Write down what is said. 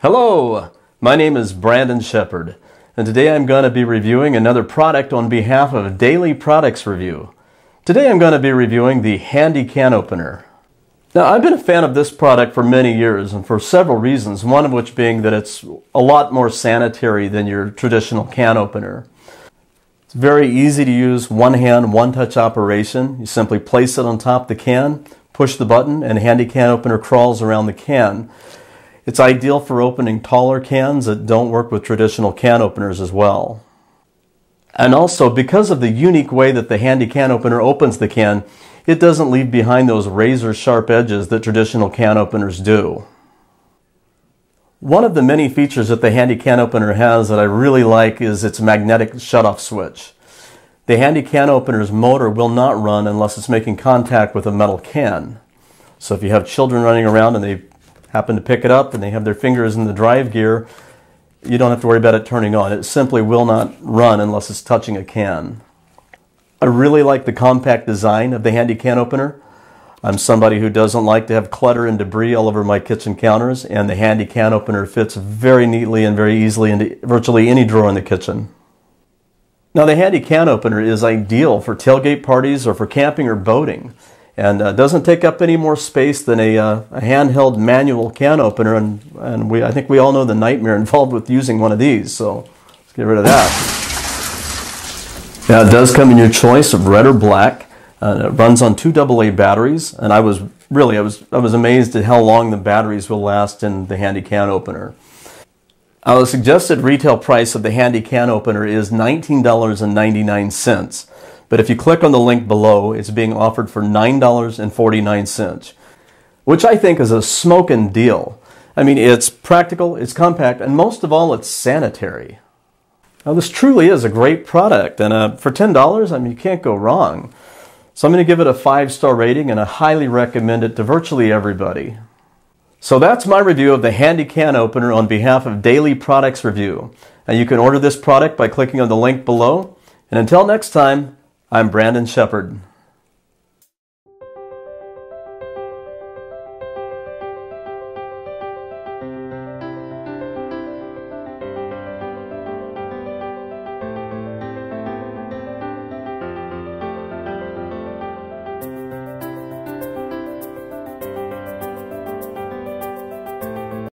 Hello, my name is Brandon Shephard, and today I'm going to be reviewing another product on behalf of Daily Products Review. Today I'm going to be reviewing the Handy Can Opener. Now, I've been a fan of this product for many years, and for several reasons, one of which being that it's a lot more sanitary than your traditional can opener. It's very easy to use, one hand, one touch operation. You simply place it on top of the can, push the button, and Handy Can Opener crawls around the can. It's ideal for opening taller cans that don't work with traditional can openers as well. And also, because of the unique way that the handy can opener opens the can, it doesn't leave behind those razor sharp edges that traditional can openers do. One of the many features that the handy can opener has that I really like is its magnetic shutoff switch. The handy can opener's motor will not run unless it's making contact with a metal can. So if you have children running around and they happen to pick it up and they have their fingers in the drive gear, you don't have to worry about it turning on. It simply will not run unless it's touching a can. I really like the compact design of the handy can opener. I'm somebody who doesn't like to have clutter and debris all over my kitchen counters, and the handy can opener fits very neatly and very easily into virtually any drawer in the kitchen. Now, the handy can opener is ideal for tailgate parties or for camping or boating and uh, doesn't take up any more space than a, uh, a, handheld manual can opener. And, and we, I think we all know the nightmare involved with using one of these, so let's get rid of that. Now it does come in your choice of red or black. Uh, it runs on two AA batteries, and I was really I was I was amazed at how long the batteries will last in the handy can opener. Now, the suggested retail price of the handy can opener is $19.99. But if you click on the link below, it's being offered for $9.49, which I think is a smoking deal. I mean, it's practical, it's compact, and most of all, it's sanitary. Now, this truly is a great product, and uh, for $10, I mean, you can't go wrong. So I'm going to give it a five star rating, and I highly recommend it to virtually everybody. So that's my review of the Handy Can Opener on behalf of Daily Products Review. And you can order this product by clicking on the link below. And until next time, I'm Brandon Shephard.